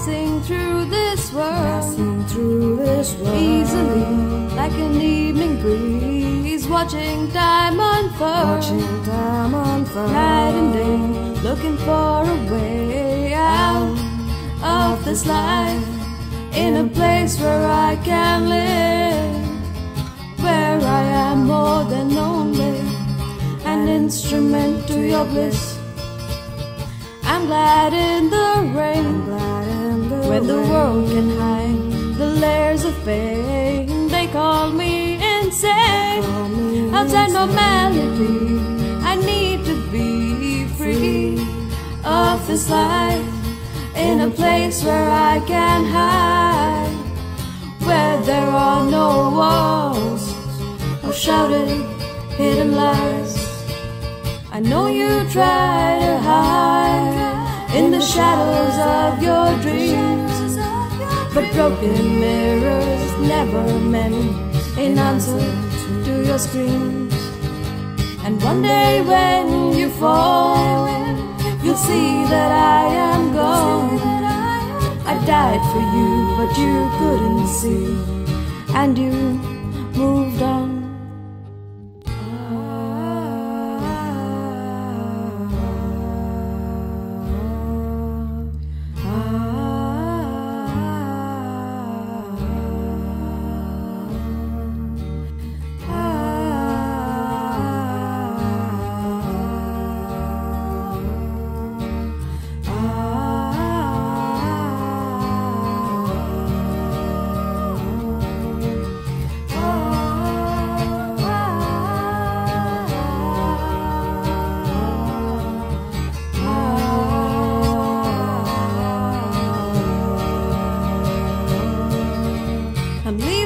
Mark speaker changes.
Speaker 1: passing through this world,
Speaker 2: Passing through this world.
Speaker 1: Easily, like an evening breeze, watching time unfurl,
Speaker 2: Watching time unfurl
Speaker 1: night and day, looking for a way out of this life, in a place where I can live, where I am more than only an instrument to your bliss. I'm glad in the rain.
Speaker 2: In the
Speaker 1: When the
Speaker 2: rain.
Speaker 1: world can hide the layers of pain. they call me insane. Outside normality, I need to be free of this life in a place where I can hide, where there are no walls or shouted hidden lies. I know you try to hide in the shadows of your dreams, broken mirrors never meant an answer to your screams. And one day when you fall, you'll see that I am gone. I died for you, but you couldn't see, and you moved on. I'm.